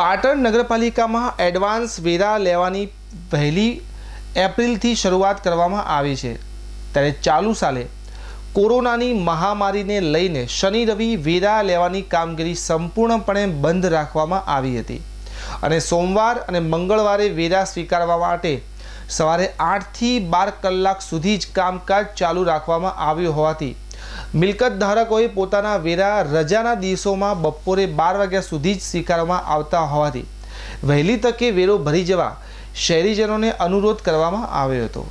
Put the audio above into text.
પાટણ નગરપાલિકામાં એડવાન્સ વેરા લેવાની પહેલી એપ્રિલથી શરૂઆત કરવામાં આવી છે. ત્યારે ચાલુ સાલે કોરોનાની મહામારીને લઈને શનિ રવિ વેરા લેવાની કામગીરી સંપૂર્ણપણે બંધ રાખવામાં આવી હતી અને સોમવાર અને મંગળવારે વેરા સ્વીકારવા માટે સવારે આઠથી બાર કલાક સુધી જ કામકાજ ચાલુ રાખવામાં આવ્યું હોવાથી મિલકત ધારકોએ પોતાના વેરા રજાના દિવસોમાં બપોરે બાર વાગ્યા સુધી જ સ્વીકારવામાં આવતા હોવાથી વહેલી તકે વેરો ભરી જવા શહેરીજનોને અનુરોધ કરવામાં આવ્યો હતો.